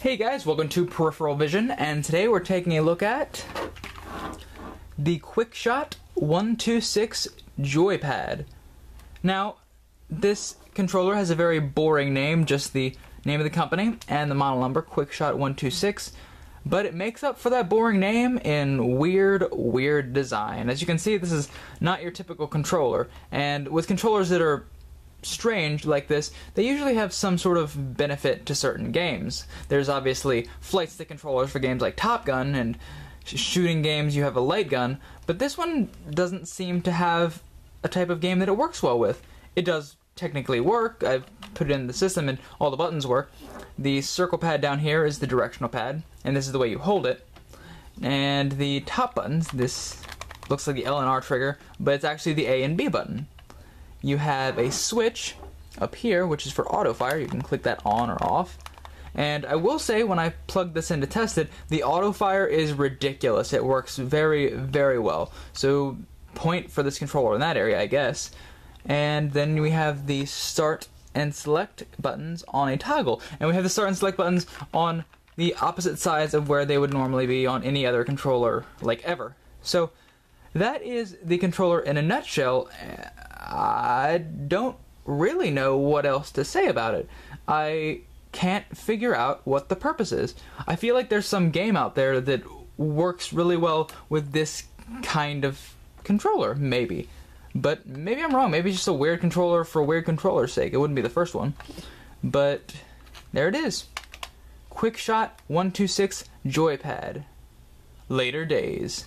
Hey guys, welcome to Peripheral Vision, and today we're taking a look at the QuickShot 126 Joypad. Now, this controller has a very boring name, just the name of the company and the model number, QuickShot 126, but it makes up for that boring name in weird, weird design. As you can see, this is not your typical controller, and with controllers that are strange like this, they usually have some sort of benefit to certain games. There's obviously flight stick controllers for games like Top Gun, and sh- shooting games you have a light gun, but this one doesn't seem to have a type of game that it works well with. It does technically work, I've put it in the system and all the buttons work. The circle pad down here is the directional pad, and this is the way you hold it. And the top buttons, this looks like the L and R trigger, but it's actually the A and B button you have a switch up here, which is for auto fire. You can click that on or off. And I will say, when I plugged this in to test it, the auto fire is ridiculous. It works very, very well. So, point for this controller in that area, I guess. And then we have the start and select buttons on a toggle. And we have the start and select buttons on the opposite sides of where they would normally be on any other controller, like ever. So, that is the controller in a nutshell. I don't really know what else to say about it. I can't figure out what the purpose is. I feel like there's some game out there that works really well with this kind of controller, maybe. But maybe I'm wrong. Maybe it's just a weird controller for weird controller's sake. It wouldn't be the first one. But there it is. QuickShot 126 Joypad. Later days.